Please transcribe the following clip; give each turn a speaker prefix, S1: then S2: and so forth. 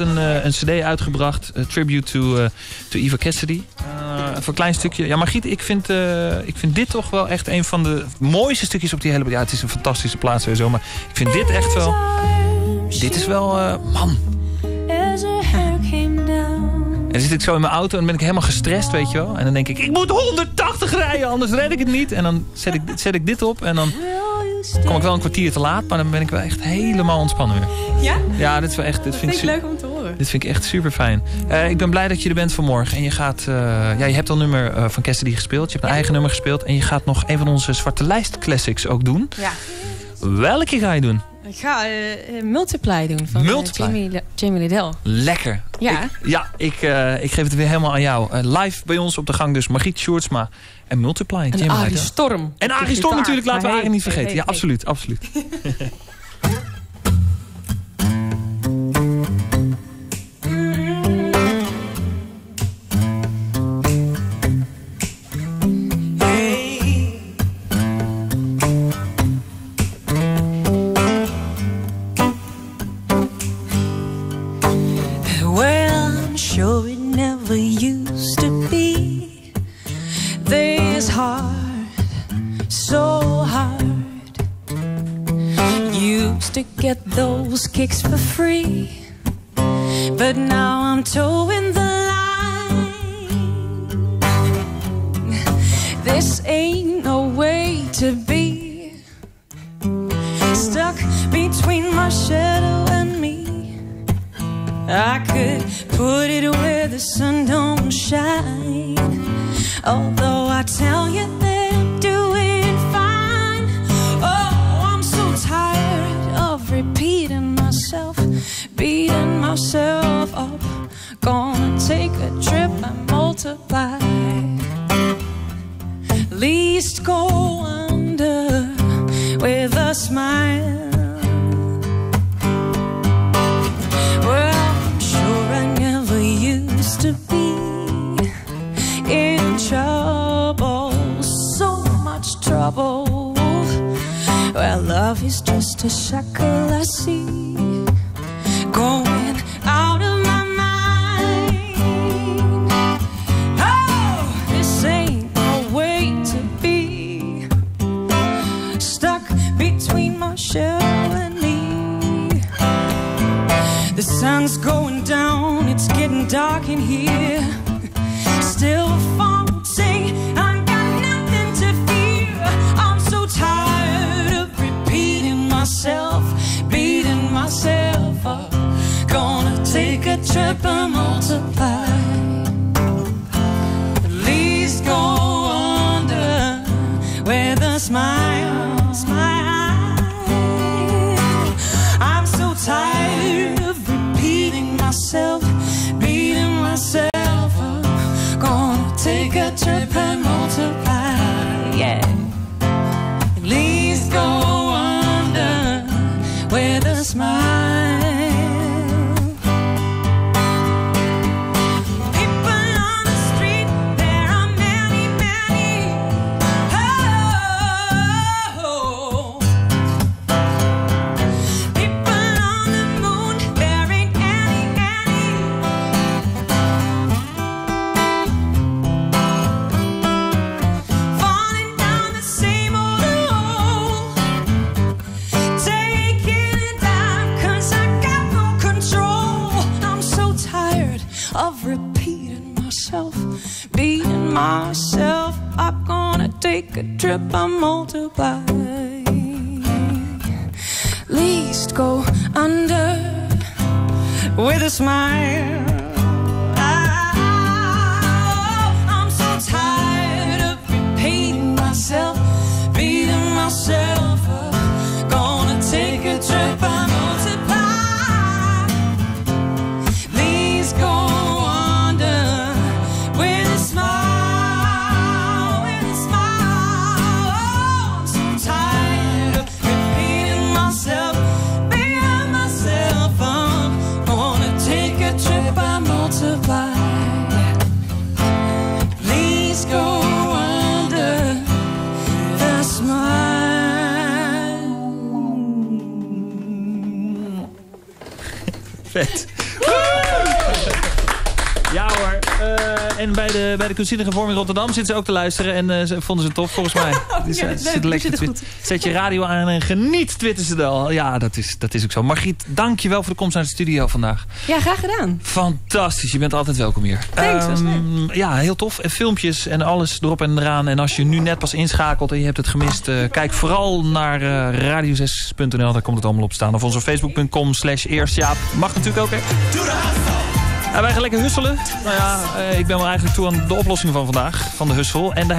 S1: een, uh, een cd uitgebracht. tribute to, to Eva Cassidy. voor een klein stukje. Ja, Margriet, ik vind, ik vind dit toch wel echt een van de mooiste stukjes op die hele... Ja, het is een fantastische plaats sowieso. Maar ik vind dit echt wel... Dit is wel... man. En dan zit ik zo in mijn auto en ben ik helemaal gestrest, weet je wel. En dan denk ik, ik moet 180 rijden, anders red ik het niet. En dan zet ik, zet ik dit op en dan kom ik wel een kwartier te laat. Maar dan ben ik wel echt helemaal ontspannen weer.
S2: Ja?
S1: Ja, dit is wel echt... Dit
S2: vind, ik leuk om te horen.
S1: Dit vind ik echt super fijn. Uh, ik ben blij dat je er bent vanmorgen. En je gaat... Uh, ja, je hebt al nummer uh, van Cassidy gespeeld. Je hebt een eigen nummer gespeeld. En je gaat nog een van onze Zwarte Lijst classics ook doen.
S2: Ja.
S1: Welke ga je doen?
S2: Ik ga Multiply doen van
S1: Multiply.
S2: Jamie, Jamie Liddell.
S1: Lekker.
S2: Ja.
S1: Ik, ja, ik, ik geef het weer helemaal aan jou. Live bij ons op de gang dus Margriet Sjoerdsma en Multiply.
S2: En Arie Storm.
S1: En Arie Storm natuurlijk, laten we Arie niet vergeten. Ja, absoluut, absoluut.
S3: get those kicks for free. But now I'm towing the line. This ain't no way to be. Stuck between my shadow and me. I could put it where the sun don't shine. Although I tell you they're doing fine Oh, I'm so tired of repeating myself, beating myself up. Gonna take a trip and multiply. Least go under with a smile. Is just a shackle I see going out of my mind. Oh, this ain't no way to be stuck between my shell and me. The sun's going down, it's getting dark in here. Trip and multiply. At least go under with a smile, smile. I'm so tired of repeating myself, beating myself up. Gonna take a trip and multiply, of repeating myself, beating myself. I'm gonna take a trip and multiply. Least go under with a smile.
S1: fit. En bij de, bij de kunstzinnige vorm in Rotterdam zitten ze ook te luisteren. En eh, ze vonden ze tof volgens mij. Dus,
S2: ja,
S1: eh,
S2: dat
S1: ze
S2: leuk.
S1: lekker te
S2: goed.
S1: Zet je radio aan en geniet, twitteren ze al. Ja, dat is, dat is ook zo. Margriet, dank je wel voor de komst naar de studio vandaag.
S2: Ja, graag gedaan.
S1: Fantastisch, je bent altijd welkom hier.
S2: Thanks,
S1: Ehm, ja, heel tof. En filmpjes en alles erop en eraan. En als je nu net pas inschakelt en je hebt het gemist... eh, kijk vooral naar eh, radio6.nl, daar komt het allemaal op staan. Of onze facebook.com slash eerstjaap. Mag natuurlijk ook, hè? En wij gaan lekker husselen. Nou ja, eh, ik ben wel eigenlijk toe aan de oplossing van vandaag, van de hussel. En daar heb ik